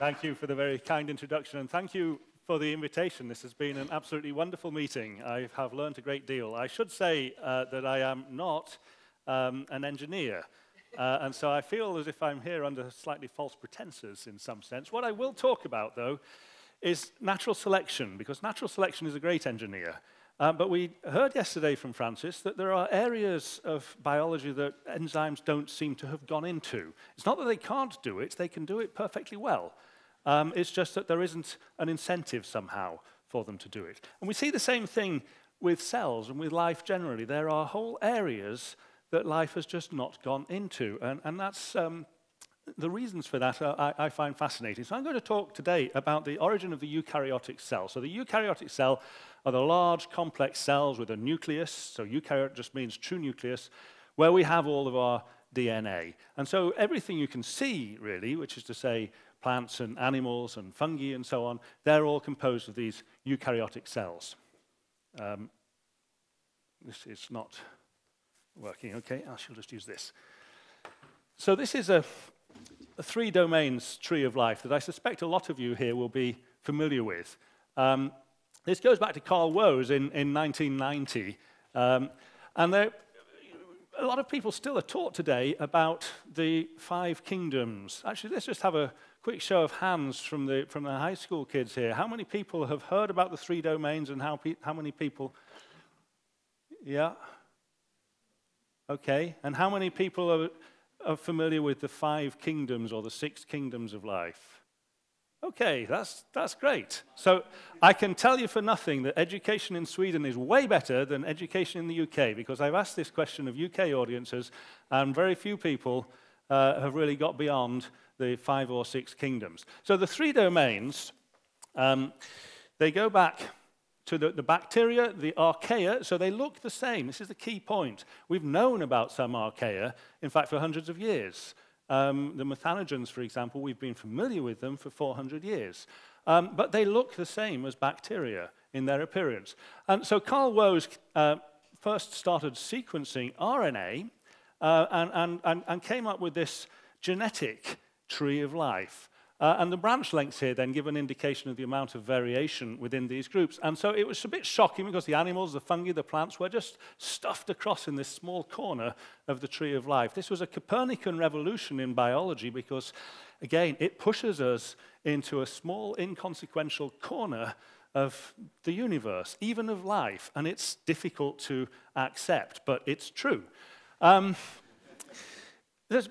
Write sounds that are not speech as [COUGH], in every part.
Thank you for the very kind introduction, and thank you for the invitation. This has been an absolutely wonderful meeting. I have learned a great deal. I should say uh, that I am not um, an engineer, uh, and so I feel as if I'm here under slightly false pretenses in some sense. What I will talk about, though, is natural selection, because natural selection is a great engineer. Um, but we heard yesterday from Francis that there are areas of biology that enzymes don't seem to have gone into. It's not that they can't do it, they can do it perfectly well. Um, it's just that there isn't an incentive somehow for them to do it. And we see the same thing with cells and with life generally. There are whole areas that life has just not gone into. And, and that's um, the reasons for that I, I, find fascinating. So I'm going to talk today about the origin of the eukaryotic cell. So the eukaryotic cell are the large, complex cells with a nucleus. So eukaryote just means true nucleus, where we have all of our DNA. And so everything you can see, really, which is to say plants and animals and fungi and so on, they're all composed of these eukaryotic cells. Um, this is not working. Okay, I shall just use this. So this is a, a three domains tree of life that I suspect a lot of you here will be familiar with. Um, this goes back to Carl Woese in, in 1990. Um, and there, a lot of people still are taught today about the five kingdoms. Actually, let's just have a quick show of hands from the, from the high school kids here. How many people have heard about the three domains and how, pe how many people? Yeah? Okay. And how many people are, are familiar with the five kingdoms or the six kingdoms of life? Okay, that's, that's great. So I can tell you for nothing that education in Sweden is way better than education in the UK because I've asked this question of UK audiences and very few people uh, have really got beyond the five or six kingdoms. So the three domains, um, they go back to the, the bacteria, the archaea, so they look the same. This is the key point. We've known about some archaea, in fact, for hundreds of years. Um, the methanogens, for example, we've been familiar with them for 400 years. Um, but they look the same as bacteria in their appearance. And so Carl Woese uh, first started sequencing RNA uh, and, and, and came up with this genetic tree of life. Uh, and the branch lengths here then give an indication of the amount of variation within these groups. And so it was a bit shocking because the animals, the fungi, the plants were just stuffed across in this small corner of the tree of life. This was a Copernican revolution in biology because, again, it pushes us into a small, inconsequential corner of the universe, even of life. And it's difficult to accept, but it's true. Um,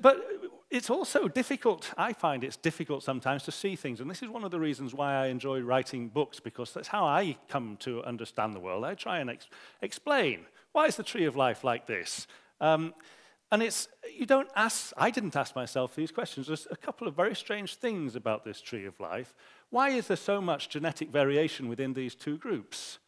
but it's also difficult, I find it's difficult sometimes to see things. And this is one of the reasons why I enjoy writing books, because that's how I come to understand the world. I try and ex explain why is the tree of life like this? Um, and it's, you don't ask, I didn't ask myself these questions. There's a couple of very strange things about this tree of life. Why is there so much genetic variation within these two groups?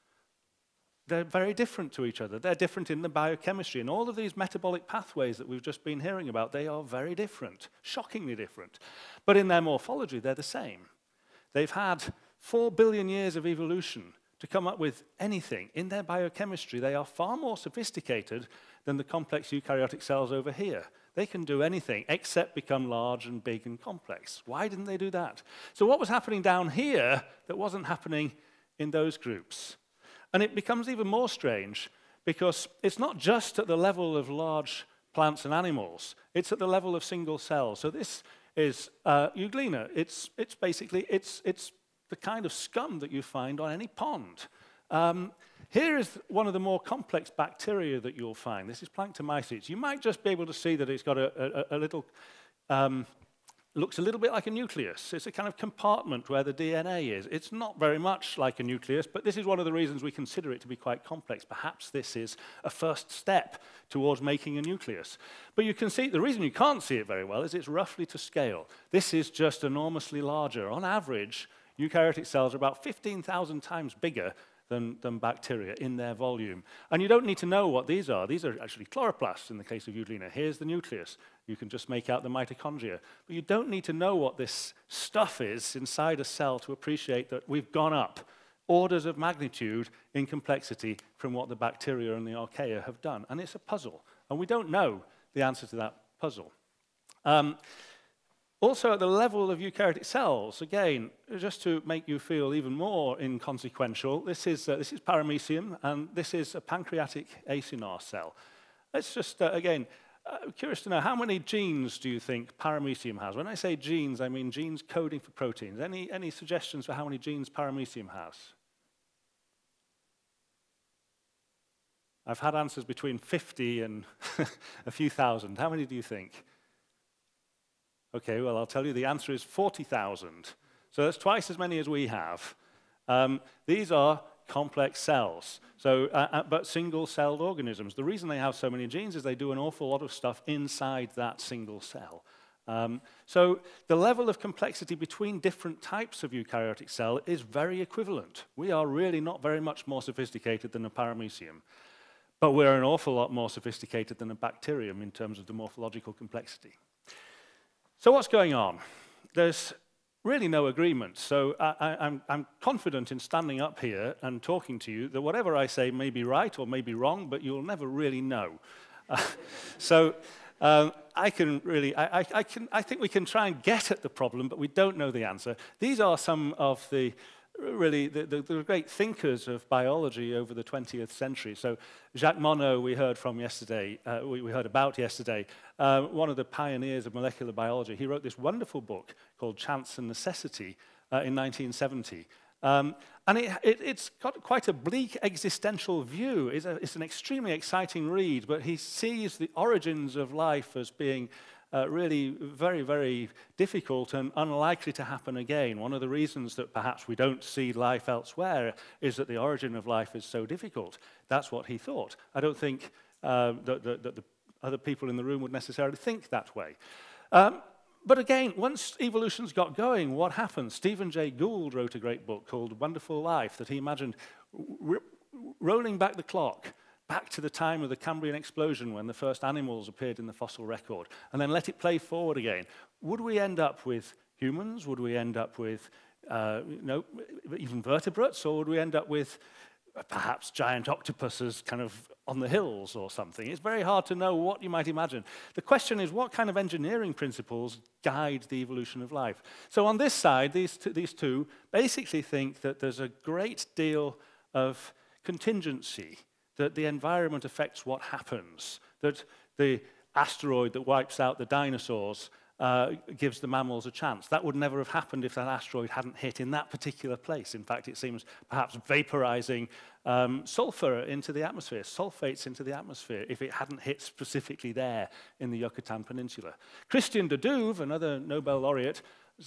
They're very different to each other. They're different in the biochemistry. And all of these metabolic pathways that we've just been hearing about, they are very different, shockingly different. But in their morphology, they're the same. They've had four billion years of evolution to come up with anything. In their biochemistry, they are far more sophisticated than the complex eukaryotic cells over here. They can do anything except become large and big and complex. Why didn't they do that? So, what was happening down here that wasn't happening in those groups? And it becomes even more strange because it's not just at the level of large plants and animals, it's at the level of single cells. So this is uh, euglena. It's, it's basically, it's, it's the kind of scum that you find on any pond. Um, here is one of the more complex bacteria that you'll find. This is Planctomycetes. You might just be able to see that it's got a, a, a little um, looks a little bit like a nucleus. It's a kind of compartment where the DNA is. It's not very much like a nucleus, but this is one of the reasons we consider it to be quite complex. Perhaps this is a first step towards making a nucleus. But you can see, the reason you can't see it very well is it's roughly to scale. This is just enormously larger. On average, eukaryotic cells are about 15,000 times bigger than, than bacteria in their volume. And you don't need to know what these are. These are actually chloroplasts in the case of Euglena. Here's the nucleus. You can just make out the mitochondria. But you don't need to know what this stuff is inside a cell to appreciate that we've gone up orders of magnitude in complexity from what the bacteria and the archaea have done. And it's a puzzle. And we don't know the answer to that puzzle. Um, Also, at the level of eukaryotic cells, again, just to make you feel even more inconsequential, this is, uh, this is paramecium, and this is a pancreatic acinar cell. Let's just, uh, again, curious to know, how many genes do you think paramecium has? When I say genes, I mean genes coding for proteins. Any, any suggestions for how many genes paramecium has? I've had answers between 50 and [LAUGHS] a few thousand. How many do you think? Okay, well, I'll tell you the answer is 40,000. So that's twice as many as we have. Um, these are complex cells, so, uh, uh, but single-celled organisms. The reason they have so many genes is they do an awful lot of stuff inside that single cell. Um, so the level of complexity between different types of eukaryotic cell is very equivalent. We are really not very much more sophisticated than a paramecium, but we're an awful lot more sophisticated than a bacterium in terms of the morphological complexity. So what's going on? There's really no agreement. So I, am confident in standing up here and talking to you that whatever I say may be right or may be wrong, but you'll never really know. Uh, [LAUGHS] so um, I can really, I, I, I, can, I think we can try and get at the problem, but we don't know the answer. These are some of the really the, the, the, great thinkers of biology over the 20th century. So Jacques Monod, we heard from yesterday, uh, we, we, heard about yesterday, uh, one of the pioneers of molecular biology. He wrote this wonderful book called Chance and Necessity uh, in 1970. Um, and it, has it, got quite a bleak existential view. It's, a, it's, an extremely exciting read, but he sees the origins of life as being uh, really very, very difficult and unlikely to happen again. One of the reasons that perhaps we don't see life elsewhere is that the origin of life is so difficult. That's what he thought. I don't think uh, that, the other people in the room would necessarily think that way. Um, but again, once evolution's got going, what happens? Stephen Jay Gould wrote a great book called Wonderful Life that he imagined rolling back the clock back to the time of the Cambrian explosion when the first animals appeared in the fossil record, and then let it play forward again, would we end up with humans? Would we end up with uh, you know, even vertebrates? Or would we end up with uh, perhaps giant octopuses kind of on the hills or something? It's very hard to know what you might imagine. The question is, what kind of engineering principles guide the evolution of life? So on this side, these these two basically think that there's a great deal of contingency that the environment affects what happens, that the asteroid that wipes out the dinosaurs uh, gives the mammals a chance. That would never have happened if that asteroid hadn't hit in that particular place. In fact, it seems perhaps vaporizing um, sulfur into the atmosphere, sulfates into the atmosphere, if it hadn't hit specifically there in the Yucatan Peninsula. Christian de Duve, another Nobel laureate,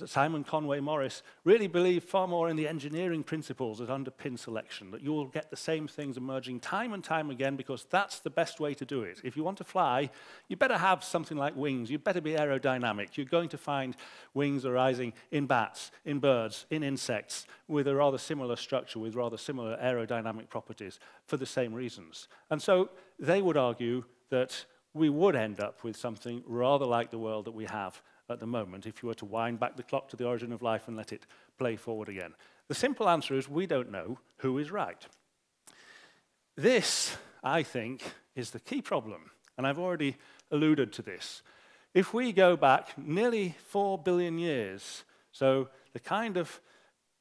Simon Conway Morris really believed far more in the engineering principles that underpin selection, that you will get the same things emerging time and time again because that's the best way to do it. If you want to fly, you better have something like wings. You better be aerodynamic. You're going to find wings arising in bats, in birds, in insects with a rather similar structure, with rather similar aerodynamic properties for the same reasons. And so they would argue that we would end up with something rather like the world that we have at the moment if you were to wind back the clock to the origin of life and let it play forward again? The simple answer is we don't know who is right. This, I think, is the key problem, and I've already alluded to this. If we go back nearly 4 billion years, so the kind of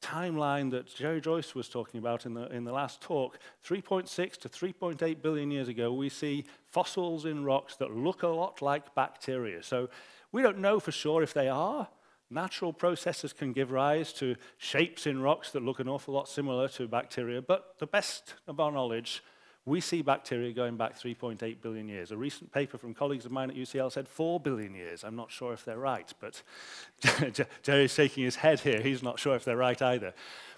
timeline that Jerry Joyce was talking about in the, in the last talk, 3.6 to 3.8 billion years ago, we see fossils in rocks that look a lot like bacteria. So we don't know for sure if they are. Natural processes can give rise to shapes in rocks that look an awful lot similar to bacteria, but the best of our knowledge, we see bacteria going back 3.8 billion years. A recent paper from colleagues of mine at UCL said 4 billion years. I'm not sure if they're right, but [LAUGHS] Jerry's shaking his head here. He's not sure if they're right either.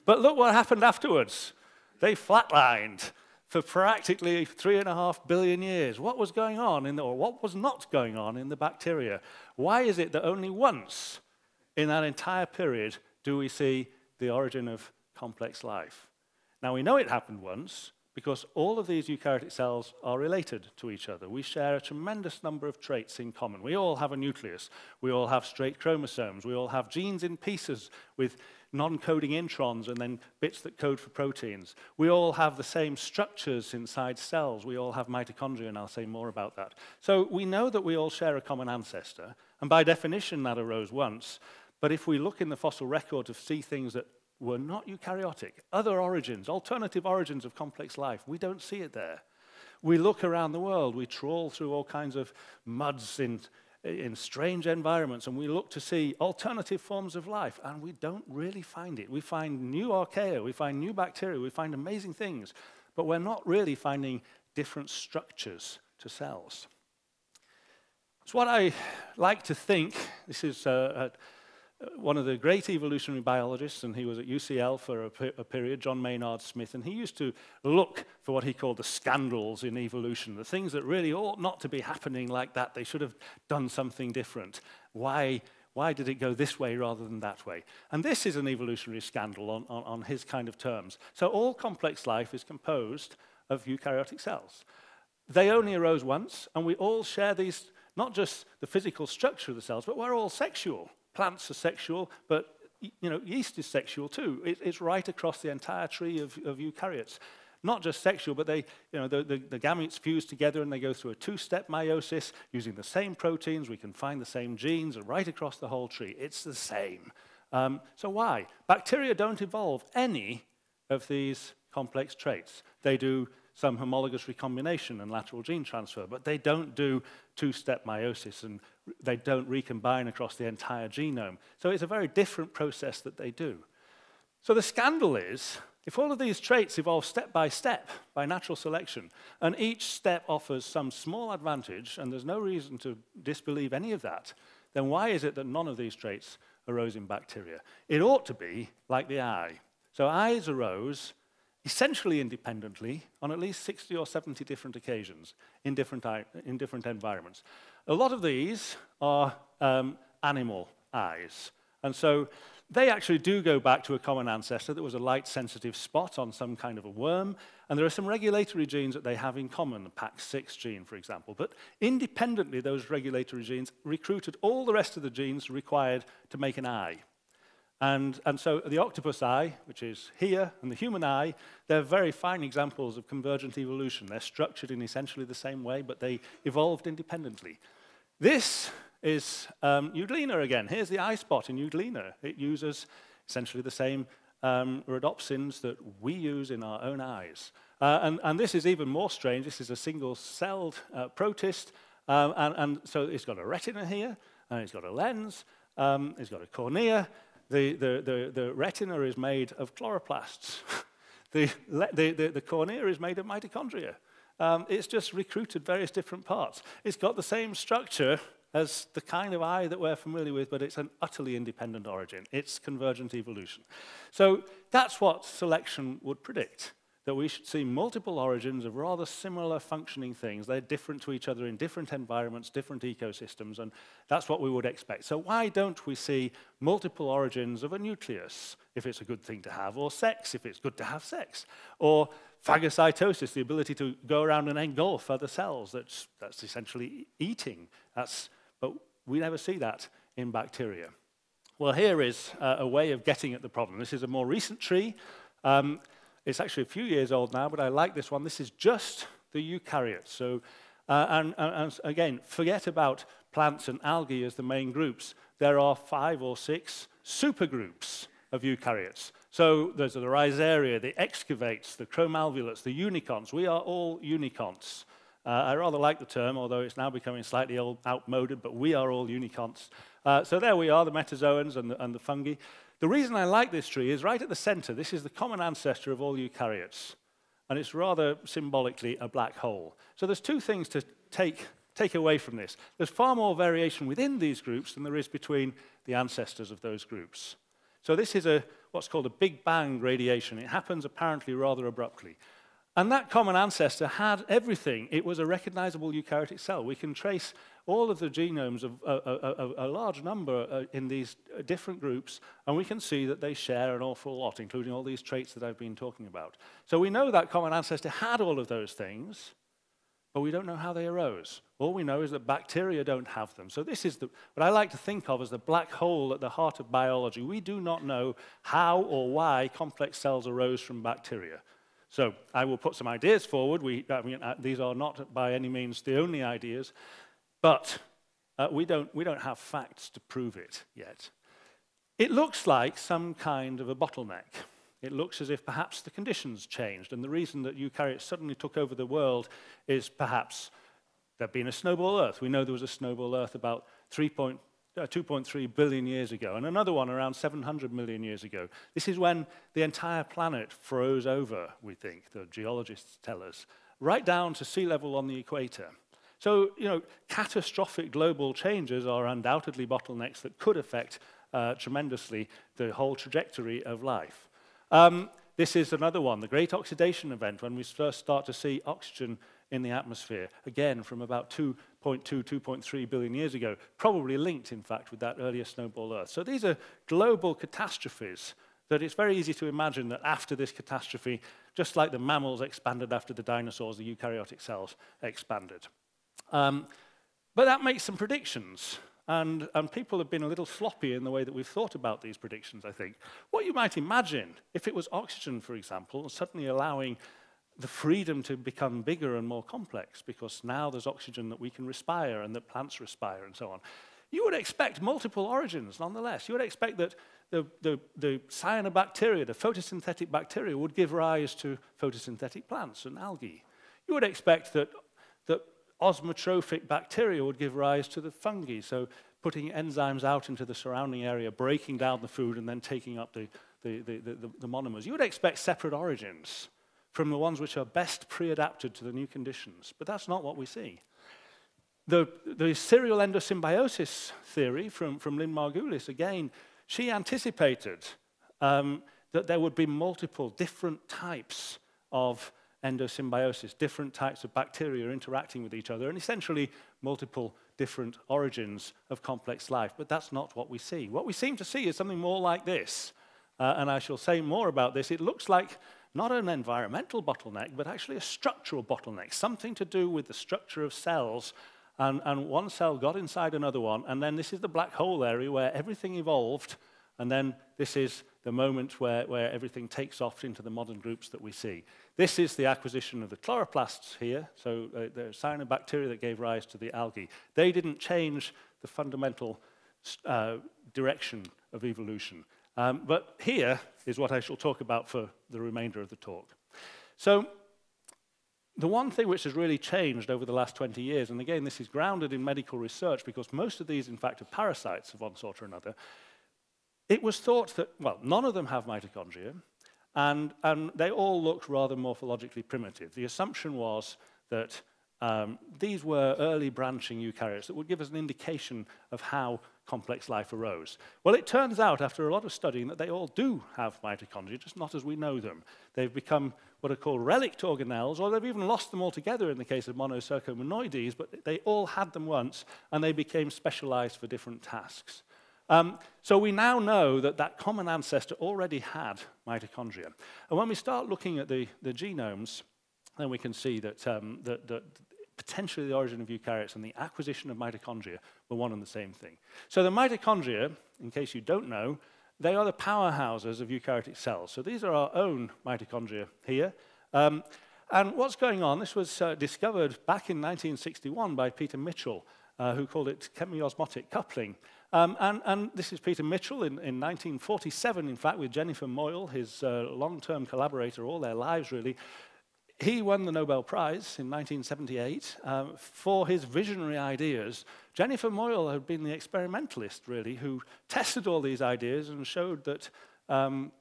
But look what happened afterwards. They flatlined for practically three and a half billion years. What was going on in the, or what was not going on in the bacteria? Why is it that only once in that entire period do we see the origin of complex life? Now we know it happened once because all of these eukaryotic cells are related to each other. We share a tremendous number of traits in common. We all have a nucleus. We all have straight chromosomes. We all have genes in pieces with non-coding introns and then bits that code for proteins. We all have the same structures inside cells. We all have mitochondria, and I'll say more about that. So we know that we all share a common ancestor, and by definition that arose once. But if we look in the fossil record to see things that were not eukaryotic, other origins, alternative origins of complex life, we don't see it there. We look around the world, we trawl through all kinds of muds in, in strange environments, and we look to see alternative forms of life, and we don't really find it. We find new archaea, we find new bacteria, we find amazing things, but we're not really finding different structures to cells. It's what I like to think. This is uh, one of the great evolutionary biologists, and he was at UCL for a, a, period, John Maynard Smith, and he used to look for what he called the scandals in evolution, the things that really ought not to be happening like that. They should have done something different. Why, why did it go this way rather than that way? And this is an evolutionary scandal on, on, on his kind of terms. So all complex life is composed of eukaryotic cells. They only arose once, and we all share these, not just the physical structure of the cells, but we're all sexual. Plants are sexual, but you know, yeast is sexual too. It, it's right across the entire tree of, of eukaryotes. Not just sexual, but they, you know, the, the, the gametes fuse together and they go through a two-step meiosis using the same proteins. We can find the same genes right across the whole tree. It's the same. Um, so why? Bacteria don't evolve any of these complex traits. They do some homologous recombination and lateral gene transfer, but they don't do two-step meiosis and they don't recombine across the entire genome. So it's a very different process that they do. So the scandal is, if all of these traits evolve step by step by natural selection, and each step offers some small advantage, and there's no reason to disbelieve any of that, then why is it that none of these traits arose in bacteria? It ought to be like the eye. So eyes arose essentially independently on at least 60 or 70 different occasions in different, in different environments. A lot of these are um, animal eyes. And so they actually do go back to a common ancestor that was a light sensitive spot on some kind of a worm. And there are some regulatory genes that they have in common, the PAX6 gene, for example. But independently, those regulatory genes recruited all the rest of the genes required to make an eye. And, and so the octopus eye, which is here, and the human eye, they're very fine examples of convergent evolution. They're structured in essentially the same way, but they evolved independently. This is um, Euglena again. Here's the eye spot in Euglena. It uses essentially the same um, rhodopsins that we use in our own eyes. Uh, and, and, this is even more strange. This is a single-celled uh, protist, um, and, and, so it's got a retina here, and it's got a lens, um, it's got a cornea, The, the, the, the retina is made of chloroplasts. [LAUGHS] the, the, the, the cornea is made of mitochondria. Um, it's just recruited various different parts. It's got the same structure as the kind of eye that we're familiar with, but it's an utterly independent origin. It's convergent evolution. So that's what selection would predict. That we should see multiple origins of rather similar functioning things. They're different to each other in different environments, different ecosystems, and that's what we would expect. So why don't we see multiple origins of a nucleus, if it's a good thing to have, or sex, if it's good to have sex, or phagocytosis, the ability to go around and engulf other cells, that's, that's essentially eating. That's, but we never see that in bacteria. Well, here is uh, a way of getting at the problem. This is a more recent tree. Um, it's actually a few years old now, but I like this one. This is just the eukaryotes. So, uh, and, and, and again, forget about plants and algae as the main groups. There are five or six supergroups of eukaryotes. So there's the rhizaria, the excavates, the chromalveolates, the uniconts. We are all uniconts. Uh, I rather like the term, although it's now becoming slightly old, outmoded, but we are all uniconts. Uh, so there we are, the metazoans and the, and the fungi. The reason I like this tree is right at the center. This is the common ancestor of all eukaryotes. And it's rather symbolically a black hole. So there's two things to take, take away from this. There's far more variation within these groups than there is between the ancestors of those groups. So this is a, what's called a Big Bang radiation. It happens apparently rather abruptly. And that common ancestor had everything. It was a recognizable eukaryotic cell. We can trace all of the genomes of a, a, a large number uh, in these different groups, and we can see that they share an awful lot, including all these traits that I've been talking about. So we know that common ancestor had all of those things, but we don't know how they arose. All we know is that bacteria don't have them. So this is the, what I like to think of as the black hole at the heart of biology. We do not know how or why complex cells arose from bacteria. So I will put some ideas forward. We, I mean, uh, these are not by any means the only ideas, but uh, we, don't, we don't have facts to prove it yet. It looks like some kind of a bottleneck. It looks as if perhaps the conditions changed, and the reason that eukaryotes suddenly took over the world is perhaps there'd been a snowball Earth. We know there was a snowball Earth about 3. Uh, 2.3 billion years ago, and another one around 700 million years ago. This is when the entire planet froze over, we think, the geologists tell us, right down to sea level on the equator. So, you know, catastrophic global changes are undoubtedly bottlenecks that could affect uh, tremendously the whole trajectory of life. Um, this is another one, the great oxidation event, when we first start to see oxygen in the atmosphere, again from about 2.2, 2.3 billion years ago, probably linked, in fact, with that earlier snowball Earth. So these are global catastrophes that it's very easy to imagine that after this catastrophe, just like the mammals expanded after the dinosaurs, the eukaryotic cells expanded. Um, but that makes some predictions. And, and people have been a little sloppy in the way that we've thought about these predictions, I think. What you might imagine, if it was oxygen, for example, suddenly allowing the freedom to become bigger and more complex, because now there's oxygen that we can respire and that plants respire and so on. You would expect multiple origins, nonetheless. You would expect that the, the, the cyanobacteria, the photosynthetic bacteria, would give rise to photosynthetic plants and algae. You would expect that, that osmotrophic bacteria would give rise to the fungi, so putting enzymes out into the surrounding area, breaking down the food, and then taking up the, the, the, the, the monomers. You would expect separate origins from the ones which are best pre-adapted to the new conditions, but that's not what we see. The, the serial endosymbiosis theory from, from Lynn Margulis, again, she anticipated um, that there would be multiple different types of endosymbiosis, different types of bacteria interacting with each other, and essentially multiple different origins of complex life. But that's not what we see. What we seem to see is something more like this. Uh, and I shall say more about this. It looks like not an environmental bottleneck, but actually a structural bottleneck, something to do with the structure of cells. And, and one cell got inside another one, and then this is the black hole area where everything evolved, and then this is the moment where, where everything takes off into the modern groups that we see. This is the acquisition of the chloroplasts here, so uh, the cyanobacteria that gave rise to the algae. They didn't change the fundamental uh, direction of evolution. Um, but here is what I shall talk about for the remainder of the talk. So the one thing which has really changed over the last 20 years, and again, this is grounded in medical research because most of these, in fact, are parasites of one sort or another, it was thought that, well, none of them have mitochondria, and, they all looked rather morphologically primitive. The assumption was that um, these were early branching eukaryotes that would give us an indication of how complex life arose. Well, it turns out, after a lot of studying, that they all do have mitochondria, just not as we know them. They've become what are called relict organelles, or they've even lost them altogether in the case of monocercomonoides, but they all had them once, and they became specialized for different tasks. Um, so we now know that that common ancestor already had mitochondria. And when we start looking at the, the genomes, then we can see that, um, that, that potentially the origin of eukaryotes and the acquisition of mitochondria were one and the same thing. So the mitochondria, in case you don't know, they are the powerhouses of eukaryotic cells. So these are our own mitochondria here. Um, and what's going on, this was uh, discovered back in 1961 by Peter Mitchell, uh, who called it chemiosmotic coupling. Um, and, and, this is Peter Mitchell in, in 1947, in fact, with Jennifer Moyle, his uh, long-term collaborator all their lives, really. He won the Nobel Prize in 1978 um, for his visionary ideas. Jennifer Moyle had been the experimentalist, really, who tested all these ideas and showed that, um,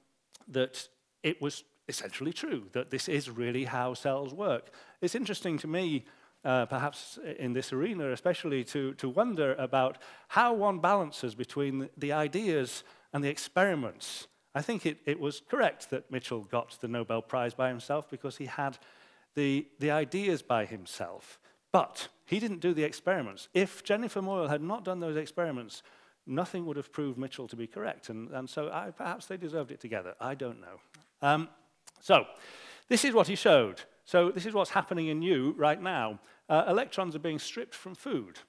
that it was essentially true, that this is really how cells work. It's interesting to me uh, perhaps in this arena especially, to, to wonder about how one balances between the ideas and the experiments. I think it, it was correct that Mitchell got the Nobel Prize by himself because he had the, the ideas by himself. But he didn't do the experiments. If Jennifer Moyle had not done those experiments, nothing would have proved Mitchell to be correct. And, and so I, perhaps they deserved it together. I don't know. Um, so this is what he showed. So this is what's happening in you right now. Uh, electrons are being stripped from food.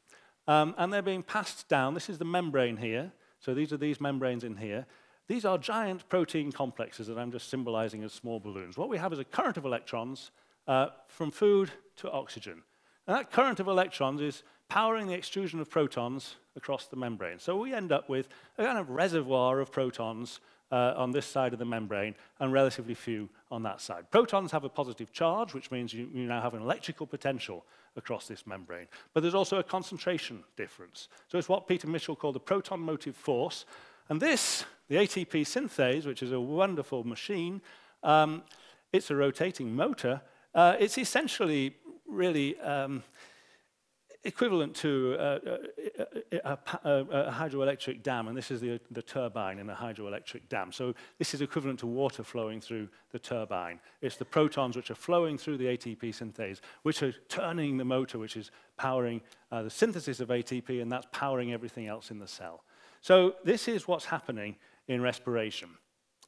Um, and they're being passed down. This is the membrane here. So these are these membranes in here. These are giant protein complexes that I'm just symbolizing as small balloons. What we have is a current of electrons uh, from food to oxygen. And that current of electrons is powering the extrusion of protons across the membrane. So we end up with a kind of reservoir of protons uh, on this side of the membrane and relatively few on that side. Protons have a positive charge, which means you, you now have an electrical potential across this membrane. But there's also a concentration difference. So it's what Peter Mitchell called the proton motive force. And this, the ATP synthase, which is a wonderful machine, um, it's a rotating motor. Uh, it's essentially really um, equivalent to a, a, a, a, hydroelectric dam, and this is the, the turbine in a hydroelectric dam. So this is equivalent to water flowing through the turbine. It's the protons which are flowing through the ATP synthase, which are turning the motor, which is powering uh, the synthesis of ATP, and that's powering everything else in the cell. So this is what's happening in respiration.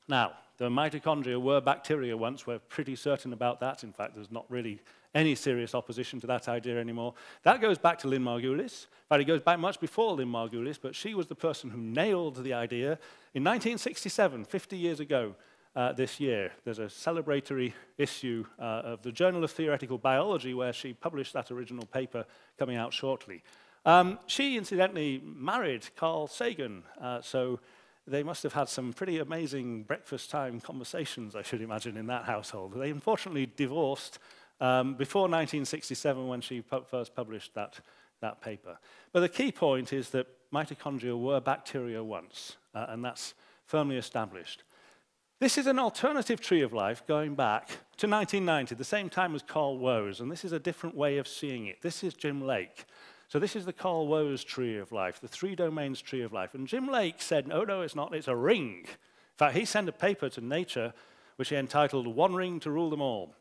Now, the mitochondria were bacteria once. We're pretty certain about that. In fact, there's not really any serious opposition to that idea anymore. That goes back to Lynn Margulis. In fact, it goes back much before Lynn Margulis, but she was the person who nailed the idea in 1967, 50 years ago uh, this year. There's a celebratory issue uh, of the Journal of Theoretical Biology where she published that original paper coming out shortly. Um, she incidentally married Carl Sagan, uh, so they must have had some pretty amazing breakfast time conversations, I should imagine, in that household. They unfortunately divorced um, before 1967 when she pu first published that, that paper. But the key point is that mitochondria were bacteria once, uh, and that's firmly established. This is an alternative tree of life going back to 1990, the same time as Carl Woese, and this is a different way of seeing it. This is Jim Lake. So this is the Carl Woese tree of life, the three domains tree of life. And Jim Lake said, no, no, it's not, it's a ring. In fact, he sent a paper to Nature which he entitled One Ring to Rule Them All.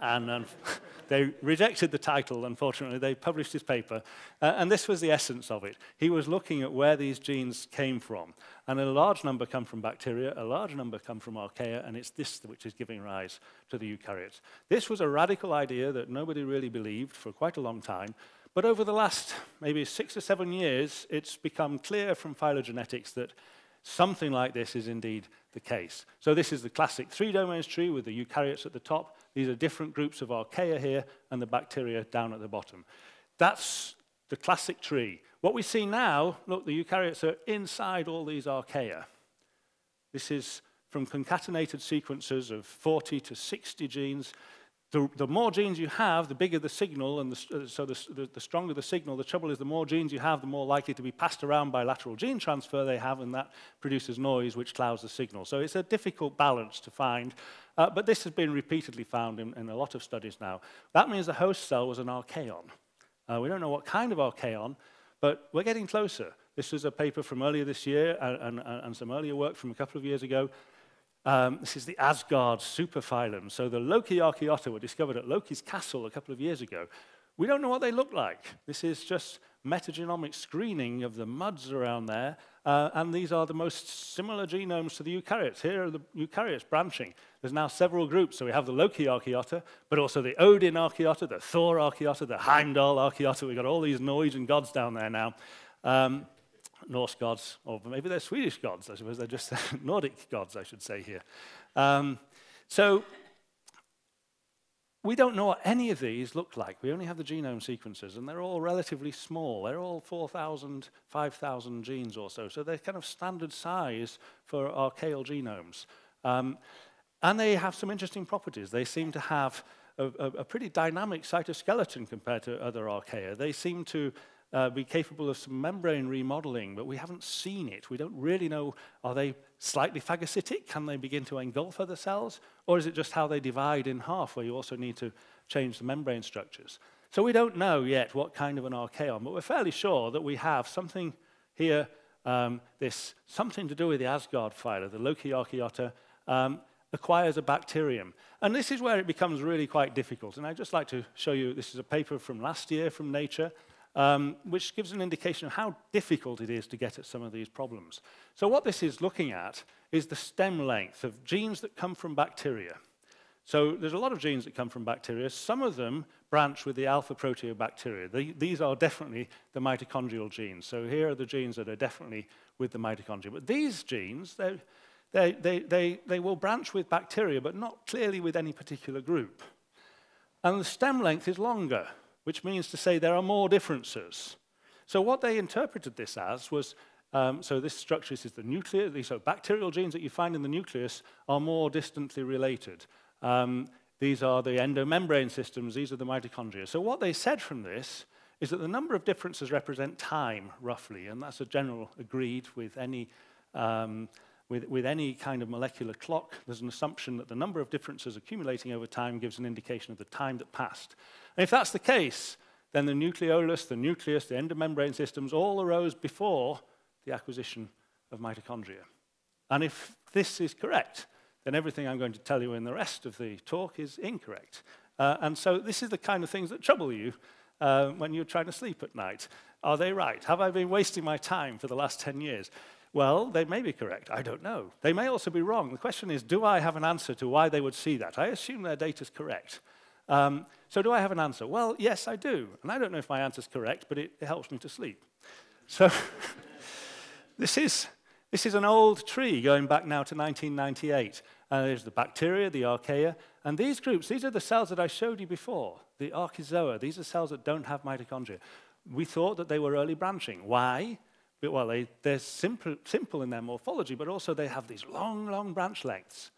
And um, [LAUGHS] they rejected the title, unfortunately. They published his paper. Uh, and this was the essence of it. He was looking at where these genes came from. And a large number come from bacteria, a large number come from archaea, and it's this which is giving rise to the eukaryotes. This was a radical idea that nobody really believed for quite a long time. But over the last maybe six or seven years, it's become clear from phylogenetics that something like this is indeed the case. So this is the classic three domains tree with the eukaryotes at the top. These are different groups of archaea here and the bacteria down at the bottom. That's the classic tree. What we see now, look, the eukaryotes are inside all these archaea. This is from concatenated sequences of 40 to 60 genes the, the, more genes you have, the bigger the signal, and the, uh, so the, the, stronger the signal. The trouble is, the more genes you have, the more likely to be passed around by lateral gene transfer they have, and that produces noise, which clouds the signal. So it's a difficult balance to find, uh, but this has been repeatedly found in, in, a lot of studies now. That means the host cell was an archaeon. Uh, we don't know what kind of archaeon, but we're getting closer. This was a paper from earlier this year and, and, and some earlier work from a couple of years ago um, this is the Asgard superphylum. So the Loki Archaeota were discovered at Loki's castle a couple of years ago. We don't know what they look like. This is just metagenomic screening of the muds around there, uh, and these are the most similar genomes to the eukaryotes. Here are the eukaryotes branching. There's now several groups. So we have the Loki Archaeota, but also the Odin Archaeota, the Thor Archaeota, the Heimdall Archaeota. We've got all these Norwegian gods down there now. Um, Norse gods, or maybe they're Swedish gods, I suppose they're just [LAUGHS] Nordic gods, I should say here. Um, so we don't know what any of these look like. We only have the genome sequences, and they're all relatively small. They're all 4,000, 5,000 genes or so, so they're kind of standard size for archaeal genomes. Um, and they have some interesting properties. They seem to have a, a, a pretty dynamic cytoskeleton compared to other archaea. They seem to uh, be capable of some membrane remodeling, but we haven't seen it. We don't really know, are they slightly phagocytic? Can they begin to engulf other cells? Or is it just how they divide in half, where you also need to change the membrane structures? So we don't know yet what kind of an archaeon, but we're fairly sure that we have something here, um, this something to do with the Asgard phyla, the Loki archaeota, um, acquires a bacterium. And this is where it becomes really quite difficult. And I'd just like to show you, this is a paper from last year from Nature um, which gives an indication of how difficult it is to get at some of these problems. So what this is looking at is the stem length of genes that come from bacteria. So there's a lot of genes that come from bacteria. Some of them branch with the alpha proteobacteria. They, these are definitely the mitochondrial genes. So here are the genes that are definitely with the mitochondria. But these genes, they, they, they, they will branch with bacteria, but not clearly with any particular group. And the stem length is longer, which means to say there are more differences. So what they interpreted this as was, um, so this structure this is the nucleus, these are bacterial genes that you find in the nucleus are more distantly related. Um, these are the endomembrane systems, these are the mitochondria. So what they said from this is that the number of differences represent time, roughly, and that's a general agreed with any um, with, with any kind of molecular clock, there's an assumption that the number of differences accumulating over time gives an indication of the time that passed. And if that's the case, then the nucleolus, the nucleus, the endomembrane systems all arose before the acquisition of mitochondria. And if this is correct, then everything I'm going to tell you in the rest of the talk is incorrect. Uh, and so this is the kind of things that trouble you uh, when you're trying to sleep at night. Are they right? Have I been wasting my time for the last 10 years? Well, they may be correct. I don't know. They may also be wrong. The question is, do I have an answer to why they would see that? I assume their data is correct. Um, so do I have an answer? Well, yes, I do. And I don't know if my answer is correct, but it, it helps me to sleep. So [LAUGHS] this, is, this is an old tree going back now to 1998. Uh, there's the bacteria, the archaea, and these groups, these are the cells that I showed you before, the archezoa. These are cells that don't have mitochondria. We thought that they were early branching. Why? Well, they, they're simple, simple in their morphology, but also they have these long, long branch lengths.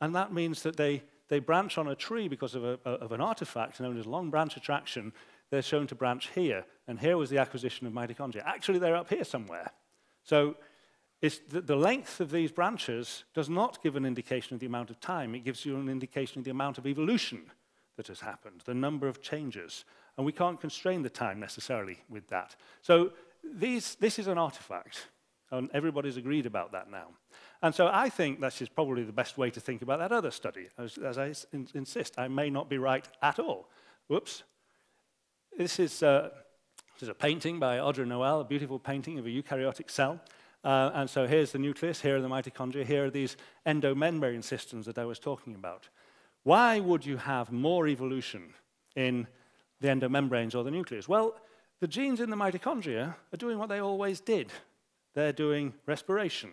And that means that they, they branch on a tree because of, a, of an artifact known as long branch attraction. They're shown to branch here, and here was the acquisition of mitochondria. Actually, they're up here somewhere. So the, the length of these branches does not give an indication of the amount of time. It gives you an indication of the amount of evolution that has happened, the number of changes. And we can't constrain the time necessarily with that. So these, this is an artifact, and everybody's agreed about that now. And so I think this is probably the best way to think about that other study. As, as I in, insist, I may not be right at all. Whoops. This is, uh, this is a painting by Odra Noel, a beautiful painting of a eukaryotic cell. Uh, and so here's the nucleus, here are the mitochondria, here are these endomembrane systems that I was talking about. Why would you have more evolution in the endomembranes or the nucleus? Well, the genes in the mitochondria are doing what they always did. They're doing respiration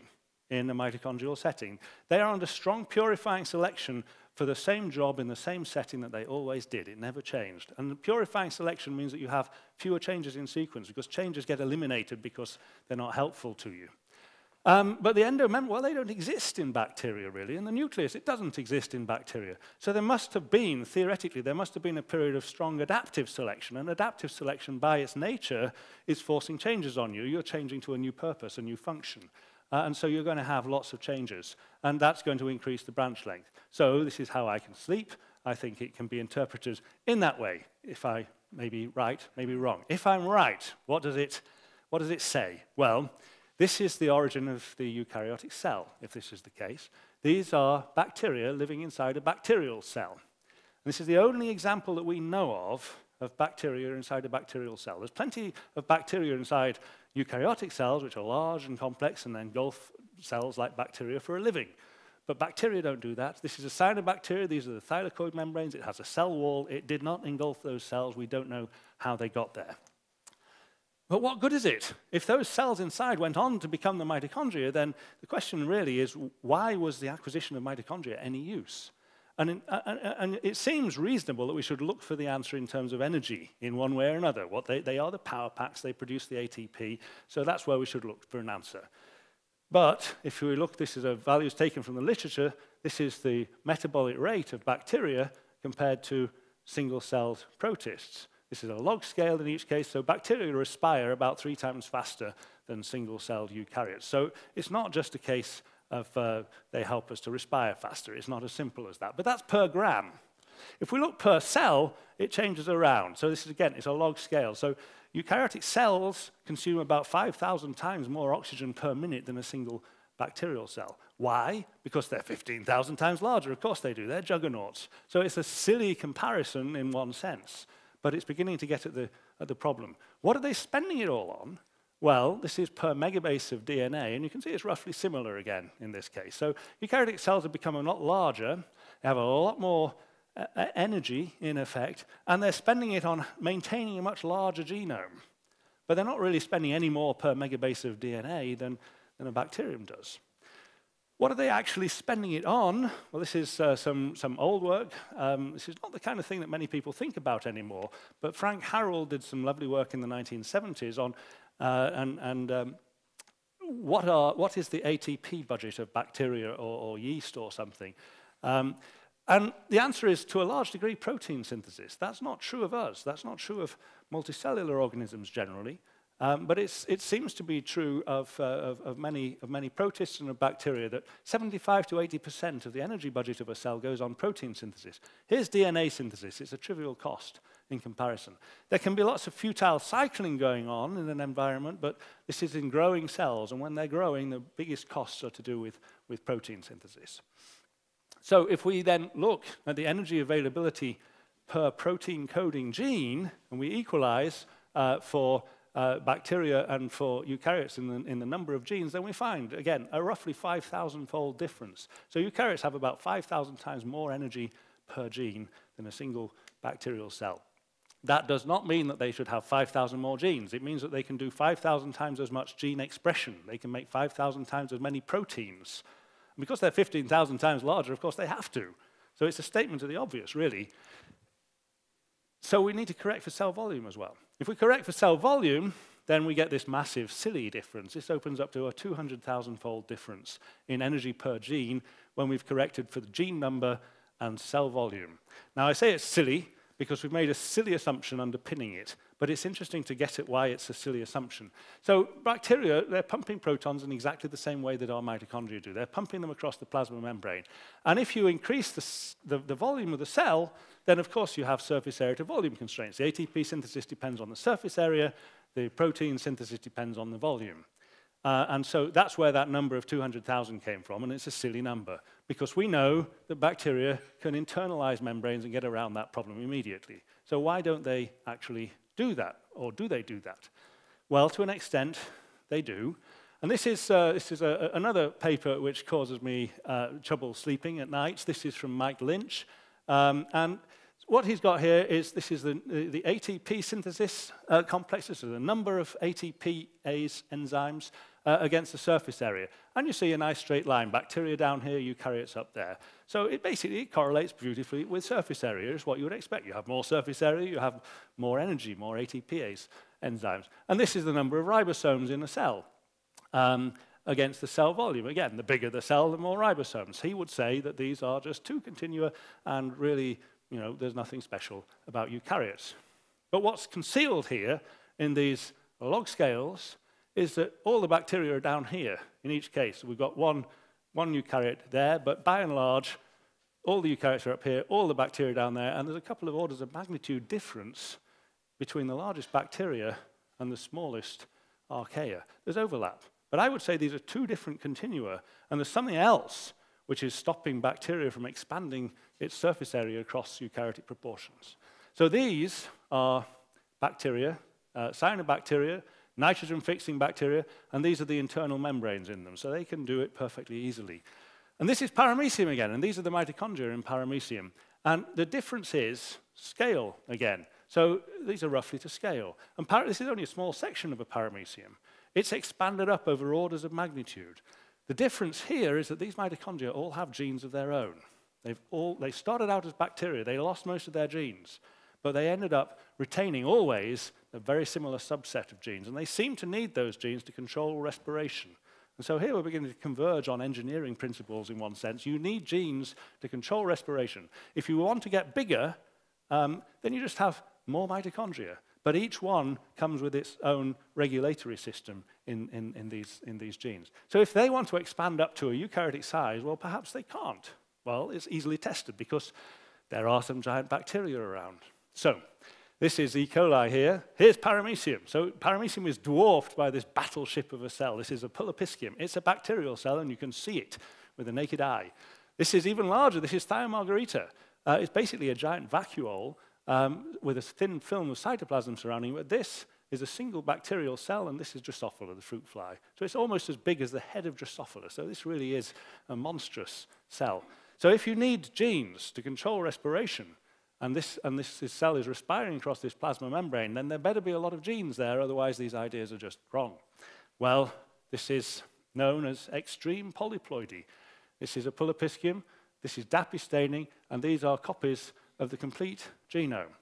in a mitochondrial setting. They are under strong purifying selection for the same job in the same setting that they always did. It never changed. And purifying selection means that you have fewer changes in sequence because changes get eliminated because they're not helpful to you. Um, but the endomembrane, well, they don't exist in bacteria, really. In the nucleus, it doesn't exist in bacteria. So there must have been, theoretically, there must have been a period of strong adaptive selection. And adaptive selection, by its nature, is forcing changes on you. You're changing to a new purpose, a new function. Uh, and so you're going to have lots of changes. And that's going to increase the branch length. So this is how I can sleep. I think it can be interpreted in that way, if I may be right, maybe wrong. If I'm right, what does it, what does it say? Well, this is the origin of the eukaryotic cell, if this is the case. These are bacteria living inside a bacterial cell. And this is the only example that we know of of bacteria inside a bacterial cell. There's plenty of bacteria inside eukaryotic cells, which are large and complex and then engulf cells like bacteria for a living. But bacteria don't do that. This is a cyanobacteria. These are the thylakoid membranes. It has a cell wall. It did not engulf those cells. We don't know how they got there. But what good is it? If those cells inside went on to become the mitochondria, then the question really is why was the acquisition of mitochondria any use? And, in, uh, uh, uh, and, it seems reasonable that we should look for the answer in terms of energy in one way or another. What they, they are the power packs, they produce the ATP, so that's where we should look for an answer. But if we look, this is a values taken from the literature, this is the metabolic rate of bacteria compared to single-celled protists. This is a log scale in each case, so bacteria respire about three times faster than single-celled eukaryotes. So it's not just a case of uh, they help us to respire faster. It's not as simple as that. But that's per gram. If we look per cell, it changes around. So this is, again, it's a log scale. So eukaryotic cells consume about 5,000 times more oxygen per minute than a single bacterial cell. Why? Because they're 15,000 times larger. Of course they do. They're juggernauts. So it's a silly comparison in one sense but it's beginning to get at the, at the problem. What are they spending it all on? Well, this is per megabase of DNA, and you can see it's roughly similar again in this case. So eukaryotic cells have become a lot larger, they have a lot more uh, energy, in effect, and they're spending it on maintaining a much larger genome. But they're not really spending any more per megabase of DNA than, than a bacterium does. What are they actually spending it on? Well, this is uh, some, some old work. Um, this is not the kind of thing that many people think about anymore, but Frank Harold did some lovely work in the 1970s on, uh, and, and um, what, are, what is the ATP budget of bacteria or, or yeast or something? Um, and the answer is, to a large degree, protein synthesis. That's not true of us. That's not true of multicellular organisms generally. Um, but it seems to be true of, uh, of, of, many, of many protists and of bacteria that 75 to 80% of the energy budget of a cell goes on protein synthesis. Here's DNA synthesis. It's a trivial cost in comparison. There can be lots of futile cycling going on in an environment, but this is in growing cells, and when they're growing, the biggest costs are to do with, with protein synthesis. So if we then look at the energy availability per protein coding gene, and we equalize uh, for uh, bacteria and for eukaryotes in the, in the number of genes, then we find, again, a roughly 5,000-fold difference. So eukaryotes have about 5,000 times more energy per gene than a single bacterial cell. That does not mean that they should have 5,000 more genes. It means that they can do 5,000 times as much gene expression. They can make 5,000 times as many proteins. And because they're 15,000 times larger, of course, they have to. So it's a statement of the obvious, really. So we need to correct for cell volume as well. If we correct for cell volume, then we get this massive silly difference. This opens up to a 200,000-fold difference in energy per gene when we've corrected for the gene number and cell volume. Now, I say it's silly because we've made a silly assumption underpinning it, but it's interesting to get at why it's a silly assumption. So bacteria, they're pumping protons in exactly the same way that our mitochondria do. They're pumping them across the plasma membrane. And if you increase the, the, the volume of the cell, then of course you have surface area to volume constraints. The ATP synthesis depends on the surface area, the protein synthesis depends on the volume. Uh, and so that's where that number of 200,000 came from, and it's a silly number, because we know that bacteria can internalize membranes and get around that problem immediately. So why don't they actually do that, or do they do that? Well, to an extent, they do. And this is, uh, this is a, another paper which causes me uh, trouble sleeping at night. This is from Mike Lynch. Um, and what he's got here is this is the, the ATP synthesis uh, complex. This is a number of ATPase enzymes uh, against the surface area. And you see a nice straight line, bacteria down here, eukaryotes up there. So it basically correlates beautifully with surface area. It's what you would expect. You have more surface area, you have more energy, more ATPase enzymes. And this is the number of ribosomes in a cell. Um, against the cell volume. Again, the bigger the cell, the more ribosomes. He would say that these are just two continua and really you know, there's nothing special about eukaryotes. But what's concealed here in these log scales is that all the bacteria are down here in each case. We've got one, one eukaryote there, but by and large, all the eukaryotes are up here, all the bacteria down there, and there's a couple of orders of magnitude difference between the largest bacteria and the smallest archaea. There's overlap. But I would say these are two different continua, and there's something else which is stopping bacteria from expanding its surface area across eukaryotic proportions. So these are bacteria, uh, cyanobacteria, nitrogen-fixing bacteria, and these are the internal membranes in them, so they can do it perfectly easily. And this is paramecium again, and these are the mitochondria in paramecium. And the difference is scale again. So these are roughly to scale. And this is only a small section of a paramecium. It's expanded up over orders of magnitude. The difference here is that these mitochondria all have genes of their own. They've all, they started out as bacteria. They lost most of their genes, but they ended up retaining always a very similar subset of genes. And they seem to need those genes to control respiration. And so here we're beginning to converge on engineering principles in one sense. You need genes to control respiration. If you want to get bigger, um, then you just have more mitochondria. But each one comes with its own regulatory system in, in, in, these, in these genes. So if they want to expand up to a eukaryotic size, well, perhaps they can't. Well, it's easily tested because there are some giant bacteria around. So this is E. coli here. Here's paramecium. So paramecium is dwarfed by this battleship of a cell. This is Epulopiscium. It's a bacterial cell, and you can see it with a naked eye. This is even larger. This is Thiomargarita. Uh, it's basically a giant vacuole um, with a thin film of cytoplasm surrounding it. But This is a single bacterial cell, and this is Drosophila, the fruit fly. So it's almost as big as the head of Drosophila. So this really is a monstrous cell. So if you need genes to control respiration, and this, and this, this cell is respiring across this plasma membrane, then there better be a lot of genes there, otherwise these ideas are just wrong. Well, this is known as extreme polyploidy. This is Epulopiscium, this is DAPI staining, and these are copies of the complete genome.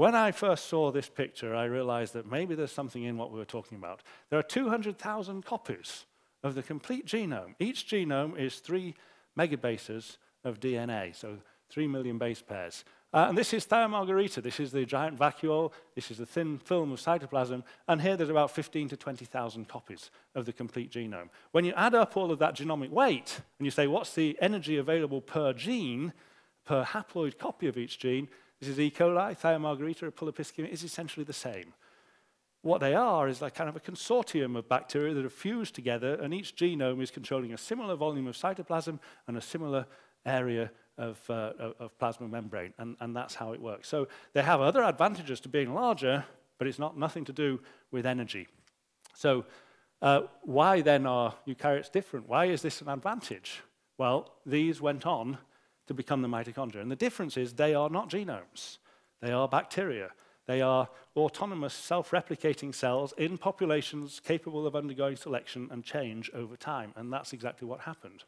When I first saw this picture, I realized that maybe there's something in what we were talking about. There are 200,000 copies of the complete genome. Each genome is three megabases of DNA, so three million base pairs. Uh, and this is Thiomargarita. This is the giant vacuole. This is the thin film of cytoplasm. And here there's about 15 to 20,000 copies of the complete genome. When you add up all of that genomic weight, and you say, what's the energy available per gene, per haploid copy of each gene, this is E. coli, Thiomargarita, or Epulopiscium, is essentially the same. What they are is like kind of a consortium of bacteria that are fused together, and each genome is controlling a similar volume of cytoplasm and a similar area of, uh, of plasma membrane, and, and that's how it works. So they have other advantages to being larger, but it's not nothing to do with energy. So uh, why then are eukaryotes different? Why is this an advantage? Well, these went on to become the mitochondria. And the difference is they are not genomes. They are bacteria. They are autonomous, self-replicating cells in populations capable of undergoing selection and change over time. And that's exactly what happened.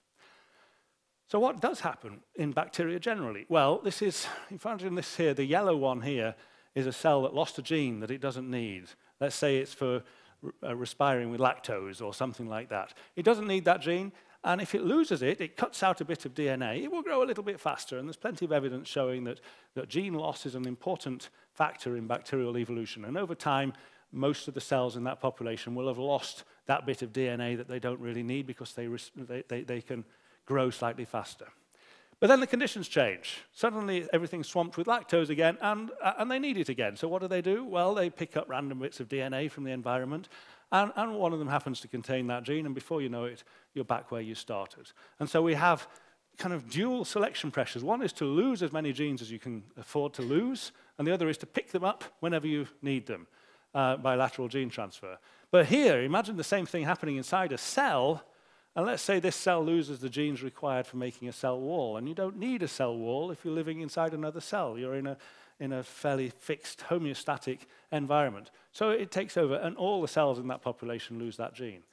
So what does happen in bacteria generally? Well, this is, in front of this here, the yellow one here is a cell that lost a gene that it doesn't need. Let's say it's for uh, respiring with lactose or something like that. It doesn't need that gene, and if it loses it, it cuts out a bit of DNA. It will grow a little bit faster, and there's plenty of evidence showing that, that gene loss is an important factor in bacterial evolution. And over time, most of the cells in that population will have lost that bit of DNA that they don't really need because they, they, they, they can grow slightly faster. But then the conditions change. Suddenly everything's swamped with lactose again, and, uh, and they need it again. So what do they do? Well, they pick up random bits of DNA from the environment, and, and one of them happens to contain that gene, and before you know it, you're back where you started. And so we have kind of dual selection pressures. One is to lose as many genes as you can afford to lose, and the other is to pick them up whenever you need them uh, by lateral gene transfer. But here, imagine the same thing happening inside a cell and let's say this cell loses the genes required for making a cell wall, and you don't need a cell wall if you're living inside another cell. You're in a, in a fairly fixed homeostatic environment. So it takes over, and all the cells in that population lose that gene.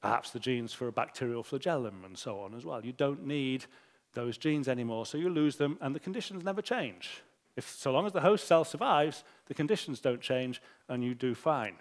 Perhaps the genes for a bacterial flagellum and so on as well. You don't need those genes anymore, so you lose them, and the conditions never change. If, so long as the host cell survives, the conditions don't change, and you do fine.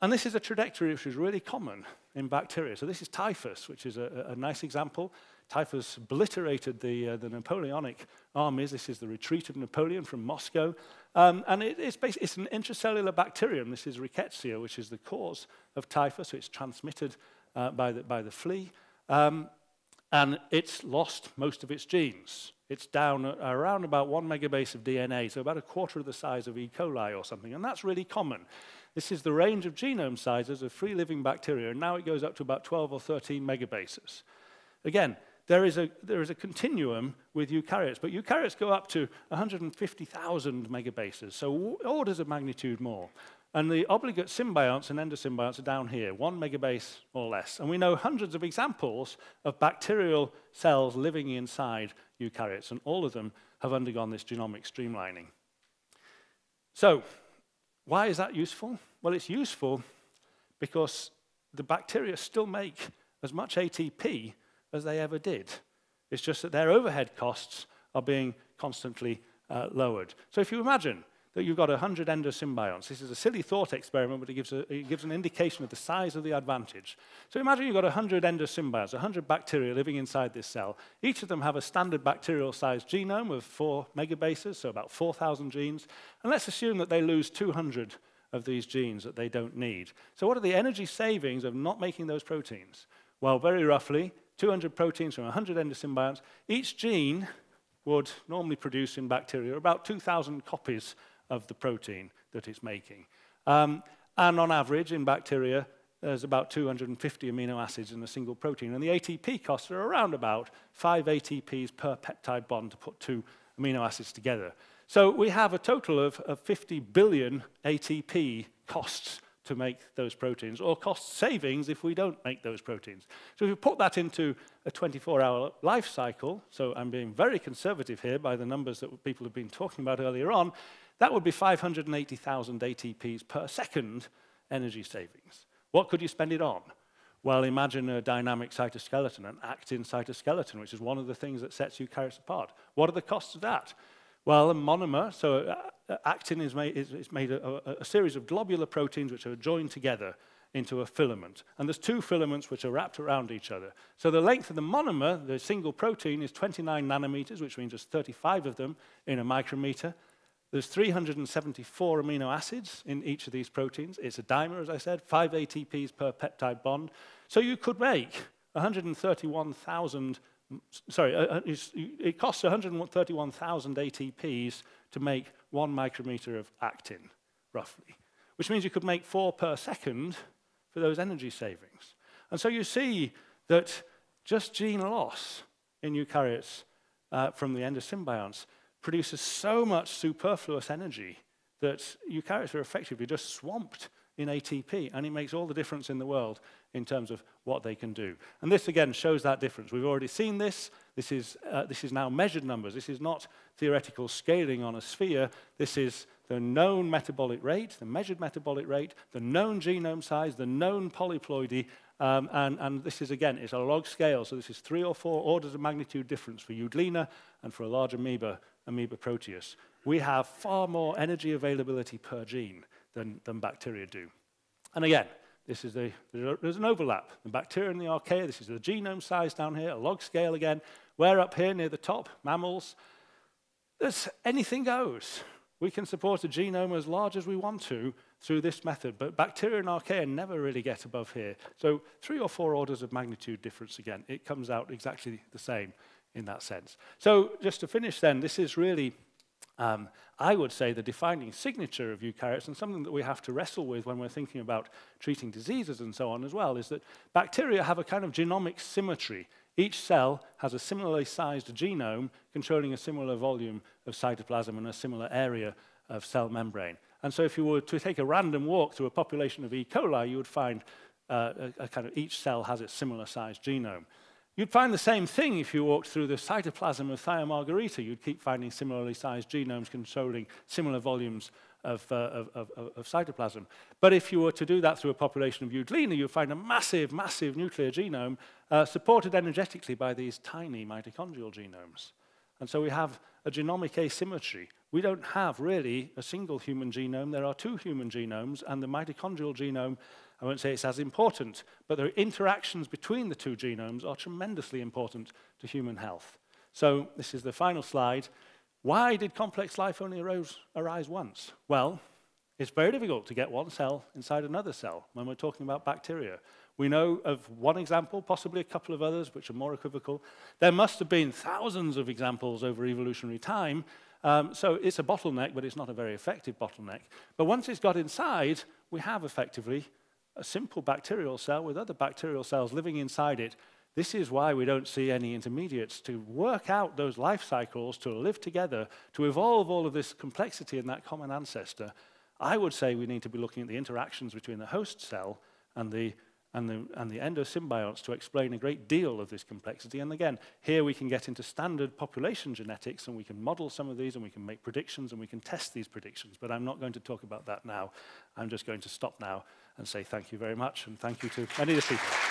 And this is a trajectory which is really common in bacteria. So this is typhus, which is a, a nice example. Typhus obliterated the, uh, the Napoleonic armies. This is the retreat of Napoleon from Moscow. Um, and it, it's, it's an intracellular bacterium. This is rickettsia, which is the cause of typhus. So it's transmitted uh, by, the, by the flea. Um, and it's lost most of its genes. It's down around about one megabase of DNA, so about a quarter of the size of E. coli or something. And that's really common. This is the range of genome sizes of free living bacteria, and now it goes up to about 12 or 13 megabases. Again, there is a, there is a continuum with eukaryotes, but eukaryotes go up to 150,000 megabases, so orders of magnitude more. And the obligate symbionts and endosymbionts are down here, one megabase or less. And we know hundreds of examples of bacterial cells living inside eukaryotes, and all of them have undergone this genomic streamlining. So why is that useful? Well, it's useful because the bacteria still make as much ATP as they ever did. It's just that their overhead costs are being constantly uh, lowered. So if you imagine that you've got 100 endosymbionts. This is a silly thought experiment, but it gives, a, it gives an indication of the size of the advantage. So imagine you've got 100 endosymbionts, 100 bacteria living inside this cell. Each of them have a standard bacterial-sized genome of 4 megabases, so about 4,000 genes. And let's assume that they lose 200 of these genes that they don't need. So what are the energy savings of not making those proteins? Well, very roughly, 200 proteins from 100 endosymbionts. Each gene would normally produce in bacteria about 2,000 copies of the protein that it's making. Um, and on average, in bacteria, there's about 250 amino acids in a single protein. And the ATP costs are around about 5 ATPs per peptide bond to put two amino acids together. So we have a total of, of 50 billion ATP costs to make those proteins or cost savings if we don't make those proteins. So if you put that into a 24-hour life cycle, so I'm being very conservative here by the numbers that people have been talking about earlier on, that would be 580,000 ATPs per second energy savings. What could you spend it on? Well, imagine a dynamic cytoskeleton, an actin cytoskeleton, which is one of the things that sets eukaryotes apart. What are the costs of that? Well, a monomer, so uh, uh, actin is made, is, is made a, a, series of globular proteins which are joined together into a filament. And there's two filaments which are wrapped around each other. So the length of the monomer, the single protein, is 29 nanometers, which means there's 35 of them in a micrometer. There's 374 amino acids in each of these proteins. It's a dimer, as I said, 5 ATPs per peptide bond. So you could make 131,000, sorry, uh, uh it costs 131,000 ATPs to make one micrometer of actin, roughly, which means you could make four per second for those energy savings. And so you see that just gene loss in eukaryotes uh, from the endosymbionts produces so much superfluous energy that eukaryotes are effectively just swamped in ATP, and it makes all the difference in the world in terms of what they can do. And this, again, shows that difference. We've already seen this. This is, uh, this is now measured numbers. This is not theoretical scaling on a sphere. This is the known metabolic rate, the measured metabolic rate, the known genome size, the known polyploidy, um, and, and, this is, again, it's a log scale, so this is three or four orders of magnitude difference for Euglena and for a large amoeba, amoeba proteus. We have far more energy availability per gene than, than bacteria do. And again, this is the, there's an overlap. The bacteria and the archaea, this is the genome size down here, a log scale again. We're up here near the top, mammals. There's, anything goes. We can support a genome as large as we want to through this method, but bacteria and archaea never really get above here. So three or four orders of magnitude difference again. It comes out exactly the same in that sense. So just to finish then, this is really um, I would say the defining signature of eukaryotes, and something that we have to wrestle with when we're thinking about treating diseases and so on as well, is that bacteria have a kind of genomic symmetry. Each cell has a similarly sized genome controlling a similar volume of cytoplasm and a similar area of cell membrane. And so if you were to take a random walk through a population of E. coli, you would find uh, a, a kind of each cell has its similar sized genome. You'd find the same thing if you walked through the cytoplasm of Thiomargarita. You'd keep finding similarly sized genomes controlling similar volumes of, uh, of, of, of, cytoplasm. But if you were to do that through a population of Euglena, you'd find a massive, massive nuclear genome uh, supported energetically by these tiny mitochondrial genomes. And so we have a genomic asymmetry. We don't have really a single human genome. There are two human genomes, and the mitochondrial genome I won't say it's as important, but the interactions between the two genomes are tremendously important to human health. So this is the final slide. Why did complex life only arose, arise once? Well, it's very difficult to get one cell inside another cell when we're talking about bacteria. We know of one example, possibly a couple of others, which are more equivocal. There must have been thousands of examples over evolutionary time. Um, so it's a bottleneck, but it's not a very effective bottleneck. But once it's got inside, we have effectively a simple bacterial cell with other bacterial cells living inside it. This is why we don't see any intermediates to work out those life cycles, to live together, to evolve all of this complexity in that common ancestor. I would say we need to be looking at the interactions between the host cell and the, and the, and the endosymbionts to explain a great deal of this complexity. And again, here we can get into standard population genetics and we can model some of these and we can make predictions and we can test these predictions. But I'm not going to talk about that now. I'm just going to stop now and say thank you very much and thank you to many of the speakers.